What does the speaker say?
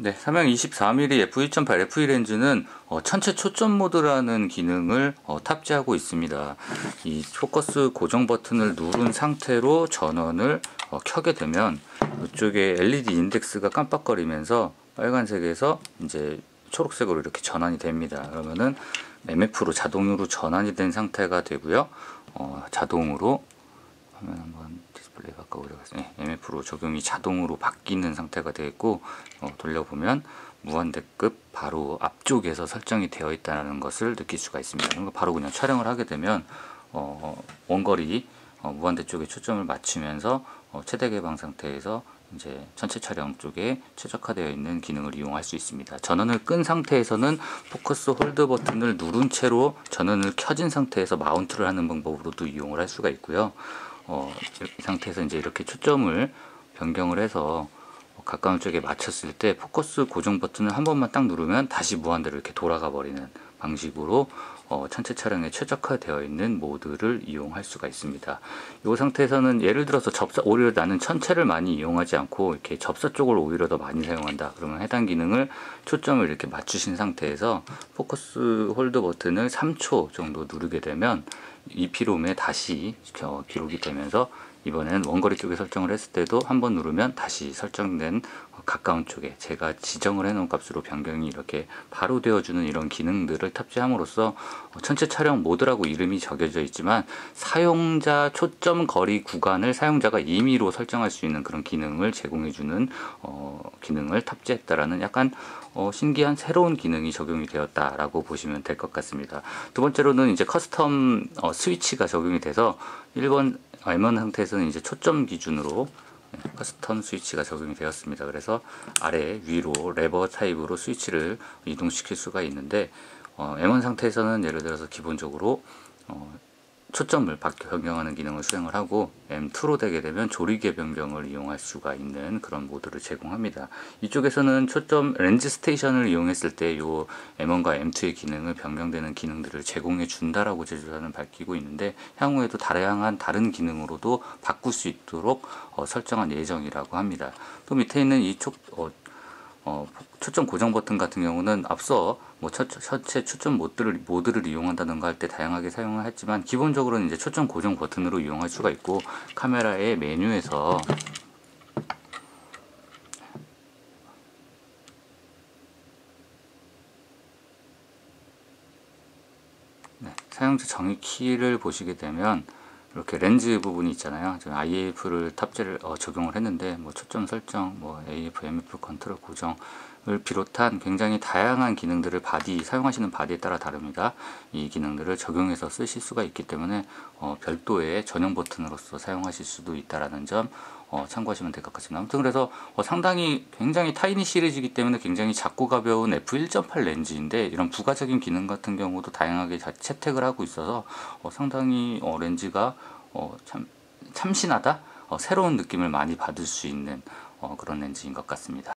네, 삼양 24mm f2.8 f2 렌즈는 어, 천체 초점 모드라는 기능을 어, 탑재하고 있습니다. 이 포커스 고정 버튼을 누른 상태로 전원을 어, 켜게 되면 이쪽에 LED 인덱스가 깜빡거리면서 빨간색에서 이제 초록색으로 이렇게 전환이 됩니다. 그러면은 MF로 자동으로 전환이 된 상태가 되고요. 어, 자동으로 화면 한번 디스플레이 바꿔 보려겠습니다. 네, MF로 적용이 자동으로 바뀌는 상태가 되어 있고 어, 돌려보면 무한대급 바로 앞쪽에서 설정이 되어 있다는 것을 느낄 수가 있습니다. 그러니까 바로 그냥 촬영을 하게 되면 어, 원거리 어, 무한대 쪽에 초점을 맞추면서 어, 최대 개방 상태에서 이제 천체 촬영 쪽에 최적화되어 있는 기능을 이용할 수 있습니다. 전원을 끈 상태에서는 focus hold 버튼을 누른 채로 전원을 켜진 상태에서 마운트를 하는 방법으로도 이용을 할 수가 있고요. 어, 이 상태에서 이제 이렇게 초점을 변경을 해서 가까운 쪽에 맞췄을 때 포커스 고정 버튼을 한 번만 딱 누르면 다시 무한대로 이렇게 돌아가 버리는 방식으로 어, 천체 촬영에 최적화되어 있는 모드를 이용할 수가 있습니다. 이 상태에서는 예를 들어서 접사 오히려 나는 천체를 많이 이용하지 않고 이렇게 접사 쪽을 오히려 더 많이 사용한다. 그러면 해당 기능을 초점을 이렇게 맞추신 상태에서 focus hold 버튼을 3초 정도 누르게 되면 이 피롬에 다시 기록이 되면서 이번에는 원거리 쪽에 설정을 했을 때도 한 번 누르면 다시 설정된 가까운 쪽에 제가 지정을 해놓은 값으로 변경이 이렇게 바로 되어주는 이런 기능들을 탑재함으로써 전체 촬영 모드라고 이름이 적혀져 있지만 사용자 초점 거리 구간을 사용자가 임의로 설정할 수 있는 그런 기능을 제공해주는 어, 기능을 탑재했다라는 약간 어, 신기한 새로운 기능이 적용이 되었다라고 보시면 될 것 같습니다. 두 번째로는 이제 custom 어, 스위치가 적용이 돼서 1번 M1 상태에서는 이제 초점 기준으로 custom 스위치가 적용이 되었습니다. 그래서 아래 위로 레버 타입으로 스위치를 이동시킬 수가 있는데 어, M1 상태에서는 예를 들어서 기본적으로 어, 초점을 변경하는 기능을 수행을 하고 M2로 되게 되면 조리개 변경을 이용할 수가 있는 그런 모드를 제공합니다. 이쪽에서는 초점 Lens Station을 이용했을 때 이 M1과 M2의 기능을 변경되는 기능들을 제공해 준다라고 제조사는 밝히고 있는데 향후에도 다양한 다른 기능으로도 바꿀 수 있도록 어, 설정한 예정이라고 합니다. 또 밑에 있는 이 초, 어, 어, 초점 고정 버튼 같은 경우는 앞서 뭐 전체 초점 모드를, 모드를 이용한다든가 할 때 다양하게 사용을 했지만 기본적으로는 이제 초점 고정 버튼으로 이용할 수가 있고 카메라의 메뉴에서 네, 사용자 정의 키를 보시게 되면 이렇게 렌즈 부분이 있잖아요. IF를 탑재를 어, 적용을 했는데 뭐 초점 설정, 뭐 AF, MF 컨트롤 고정 을 비롯한 굉장히 다양한 기능들을 바디 사용하시는 바디에 따라 다릅니다. 이 기능들을 적용해서 쓰실 수가 있기 때문에 어, 별도의 전용 버튼으로서 사용하실 수도 있다라는 점 어, 참고하시면 될 것 같습니다. 아무튼 그래서 어, 상당히 굉장히 Tiny 시리즈이기 때문에 굉장히 작고 가벼운 f1.8 렌즈인데 이런 부가적인 기능 같은 경우도 다양하게 채택을 하고 있어서 어, 상당히 어, 렌즈가 어, 참 참신하다 어, 새로운 느낌을 많이 받을 수 있는 어, 그런 렌즈인 것 같습니다.